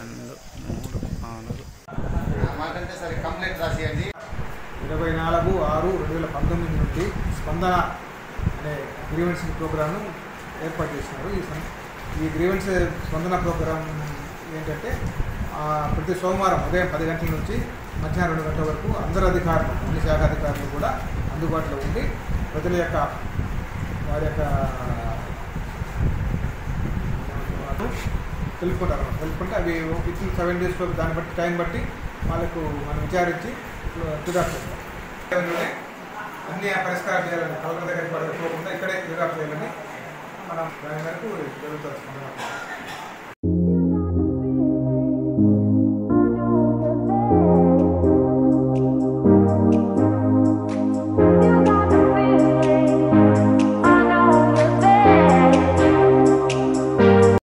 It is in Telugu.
రెండు మూడు నాలుగు. సరే కంప్లైంట్ ఇరవై నాలుగు ఆరు రెండు వేల పంతొమ్మిది నుండి స్పందన అనే గ్రీవెన్స్ ప్రోగ్రాం ఏర్పాటు చేసినారు. ఈ ఈ గ్రీవెన్స్ స్పందన ప్రోగ్రాం ఏంటంటే ప్రతి సోమవారం ఉదయం పది గంటల నుంచి మధ్యాహ్నం రెండు గంటల వరకు అందరు అధికారులు అన్ని శాఖ అధికారులు కూడా అందుబాటులో ఉండి ప్రజల యొక్క వారి యొక్క తెలుపుకుంటారు తెలుపుకుంటే అవి ఇచ్చిన సెవెన్ డేస్లో దాన్ని బట్టి టైం బట్టి వాళ్ళకు మనం విచారించి రిజార్ట్ చేస్తాం. అన్ని పరిష్కారం చేయాలని కలర్ దగ్గర పడకపోకుండా ఇక్కడే రిజార్ట్ చేయాలని మనం దాని వరకు జరుగుతుంది.